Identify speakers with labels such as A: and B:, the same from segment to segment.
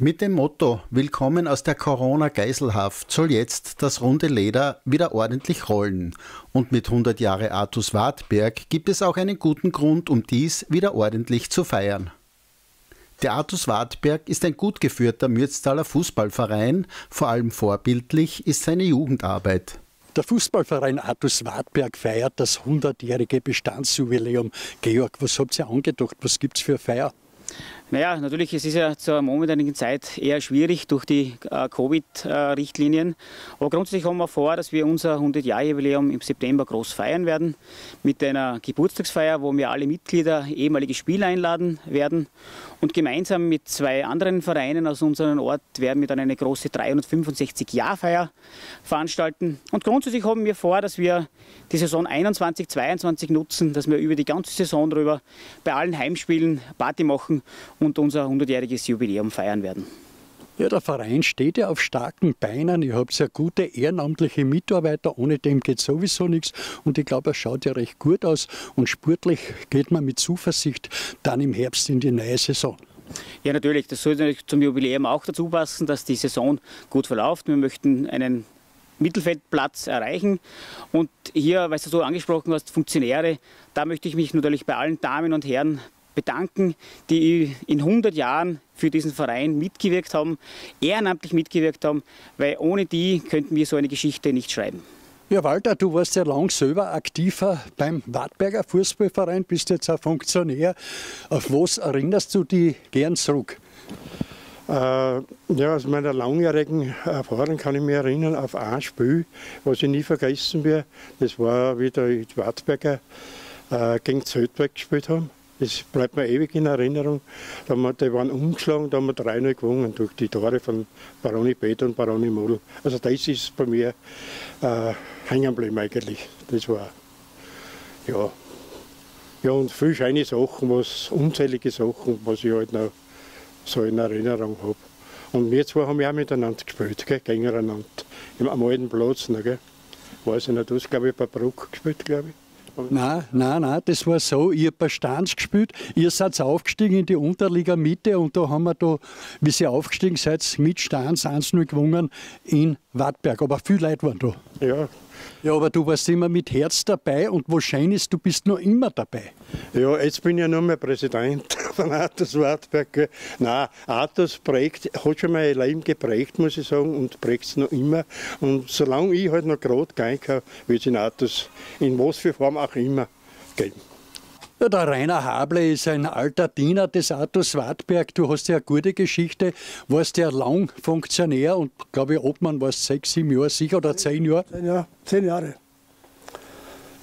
A: Mit dem Motto Willkommen aus der Corona-Geiselhaft soll jetzt das runde Leder wieder ordentlich rollen. Und mit 100 Jahre Artus Wartberg gibt es auch einen guten Grund, um dies wieder ordentlich zu feiern. Der Artus Wartberg ist ein gut geführter Mürztaler Fußballverein, vor allem vorbildlich ist seine Jugendarbeit.
B: Der Fußballverein Artus Wartberg feiert das 100-jährige Bestandsjubiläum. Georg, was habt ihr angedacht? Was gibt es für Feier?
C: Naja, natürlich, es ist ja zur momentanigen Zeit eher schwierig durch die äh, Covid-Richtlinien. Aber grundsätzlich haben wir vor, dass wir unser 100-Jahr-Jubiläum im September groß feiern werden. Mit einer Geburtstagsfeier, wo wir alle Mitglieder, ehemalige Spieler einladen werden. Und gemeinsam mit zwei anderen Vereinen aus unserem Ort werden wir dann eine große 365-Jahr-Feier veranstalten. Und grundsätzlich haben wir vor, dass wir die Saison 21-22 nutzen, dass wir über die ganze Saison drüber bei allen Heimspielen Party machen und unser 100-jähriges Jubiläum feiern werden.
B: Ja, der Verein steht ja auf starken Beinen. Ihr habt sehr gute ehrenamtliche Mitarbeiter. Ohne dem geht sowieso nichts. Und ich glaube, er schaut ja recht gut aus. Und sportlich geht man mit Zuversicht dann im Herbst in die neue Saison.
C: Ja, natürlich. Das sollte natürlich zum Jubiläum auch dazu passen, dass die Saison gut verläuft. Wir möchten einen Mittelfeldplatz erreichen. Und hier, weil du so angesprochen hast, Funktionäre, da möchte ich mich natürlich bei allen Damen und Herren bedanken, die in 100 Jahren für diesen Verein mitgewirkt haben, ehrenamtlich mitgewirkt haben, weil ohne die könnten wir so eine Geschichte nicht schreiben.
B: Ja, Walter, du warst ja lang selber aktiver beim Wartberger Fußballverein, bist jetzt ein Funktionär. Auf was erinnerst du dich gern zurück?
D: Äh, ja, aus meiner langjährigen Erfahrung kann ich mich erinnern auf ein Spiel, was ich nie vergessen werde. Das war wieder die Wartberger äh, gegen Zeltberg gespielt haben. Das bleibt mir ewig in Erinnerung. Da haben wir, die waren umgeschlagen, da haben wir 3-0 gewonnen durch die Tore von Baroni Peter und Baroni Model. Also das ist bei mir äh, hängen geblieben eigentlich. Das war, ja. Ja, und viele schöne Sachen, was, unzählige Sachen, was ich halt noch so in Erinnerung habe. Und wir zwei haben ja auch miteinander gespielt, gell, gegeneinander. Am alten Platz, ne, gell. Weiß ich nicht, hast, glaube ich, bei Bruck gespielt, glaube ich.
B: Nein, nein, nein, das war so. Ihr habt bei Stanz gespielt, ihr seid aufgestiegen in die Unterliga Mitte und da haben wir da, wie sie aufgestiegen seid, mit Stanz 1-0 gewonnen in Wartberg. Aber viele Leute waren da.
D: Ja.
B: Ja, aber du warst immer mit Herz dabei und wahrscheinlich du bist noch immer dabei.
D: Ja, jetzt bin ich ja nur mehr Präsident von Artus Wartberg. Nein, Artus prägt, hat schon mein Leben geprägt, muss ich sagen, und prägt es noch immer. Und solange ich halt noch gerade gehen kann, wird es in Artus in was für Form auch immer geben.
B: Ja, der Rainer Hable ist ein alter Diener des Artus Wartberg. Du hast ja eine gute Geschichte. Warst ja lang Funktionär und glaube ich, Obmann warst sechs, sieben Jahre sicher oder zehn Jahre?
E: Zehn Jahre. Zehn Jahre.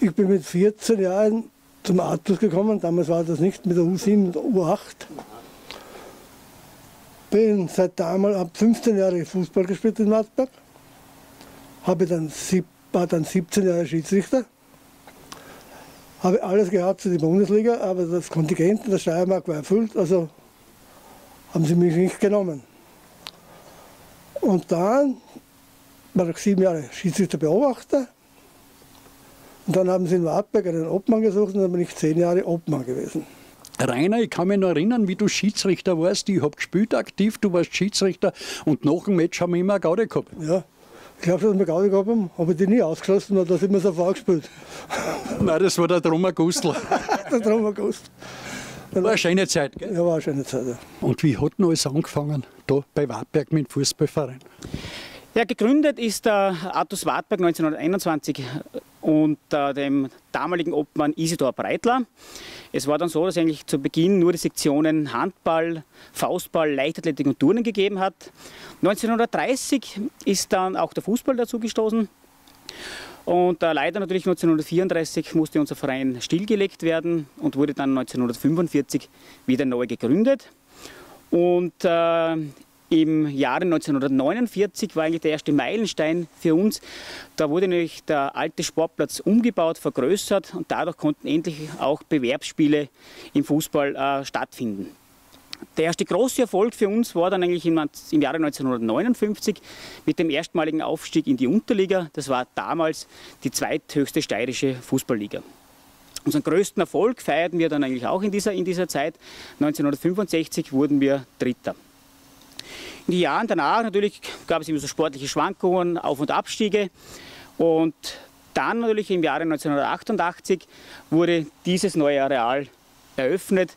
E: Ich bin mit 14 Jahren zum Artus gekommen. Damals war das nicht mit der U7, mit der U8. Bin seit damals ab 15 Jahren Fußball gespielt in Wartberg. Habe dann, war dann 17 Jahre Schiedsrichter habe alles gehabt für die Bundesliga, aber das Kontingent in der Steiermark war erfüllt, also haben sie mich nicht genommen. Und dann war ich sieben Jahre Schiedsrichterbeobachter. Und dann haben sie in Wartberg einen Obmann gesucht und dann bin ich zehn Jahre Obmann gewesen.
B: Rainer, ich kann mich noch erinnern, wie du Schiedsrichter warst. Ich habe gespielt aktiv, du warst Schiedsrichter und nach dem Match haben wir immer eine Gaude gehabt.
E: Ja, ich glaube, dass wir Gaudi gehabt haben, habe ich die nie ausgeschlossen, weil da sind wir so vorgespielt.
B: Nein, das war der Drummer Gustl.
E: der Drummer Gustl.
B: War eine schöne Zeit, gell?
E: Ja, war eine schöne Zeit, ja.
B: Und wie hat denn alles angefangen, da bei Wartberg mit dem Fußballverein?
C: Ja, gegründet ist der Artus Wartberg 1921 unter dem damaligen Obmann Isidor Breitler. Es war dann so, dass eigentlich zu Beginn nur die Sektionen Handball, Faustball, Leichtathletik und Turnen gegeben hat. 1930 ist dann auch der Fußball dazu gestoßen. Und äh, leider natürlich 1934 musste unser Verein stillgelegt werden und wurde dann 1945 wieder neu gegründet. Und äh, im Jahre 1949 war eigentlich der erste Meilenstein für uns. Da wurde nämlich der alte Sportplatz umgebaut, vergrößert und dadurch konnten endlich auch Bewerbsspiele im Fußball äh, stattfinden. Der erste große Erfolg für uns war dann eigentlich im, im Jahre 1959 mit dem erstmaligen Aufstieg in die Unterliga. Das war damals die zweithöchste steirische Fußballliga. Unseren größten Erfolg feierten wir dann eigentlich auch in dieser, in dieser Zeit. 1965 wurden wir Dritter. In den Jahren danach natürlich gab es immer so sportliche Schwankungen, Auf- und Abstiege. Und dann natürlich im Jahre 1988 wurde dieses neue Areal eröffnet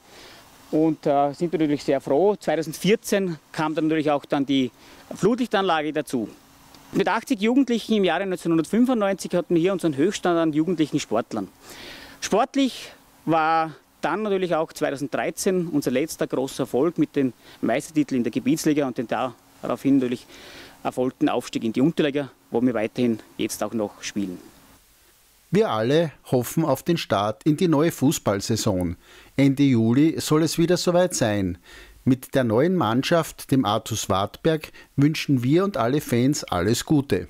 C: und äh, sind wir natürlich sehr froh. 2014 kam dann natürlich auch dann die Flutlichtanlage dazu. Mit 80 Jugendlichen im Jahre 1995 hatten wir hier unseren Höchststand an jugendlichen Sportlern. Sportlich war dann natürlich auch 2013 unser letzter großer Erfolg mit dem Meistertitel in der Gebietsliga und den daraufhin natürlich erfolgten Aufstieg in die Unterliga, wo wir weiterhin jetzt auch noch spielen.
A: Wir alle hoffen auf den Start in die neue Fußballsaison. Ende Juli soll es wieder soweit sein. Mit der neuen Mannschaft, dem Artus Wartberg, wünschen wir und alle Fans alles Gute.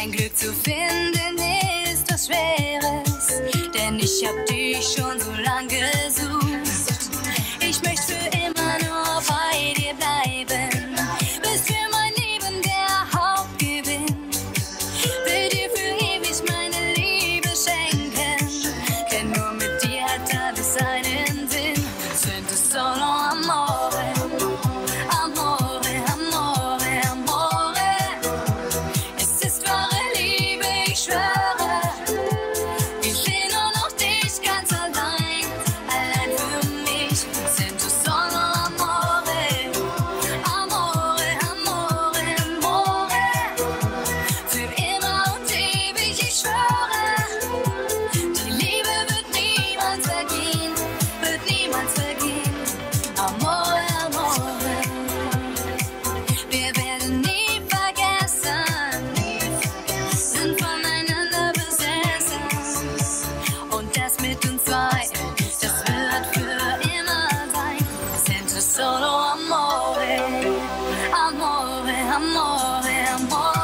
F: Sein Glück zu finden ist was Schweres, denn ich hab dich schon so lang I'm more than.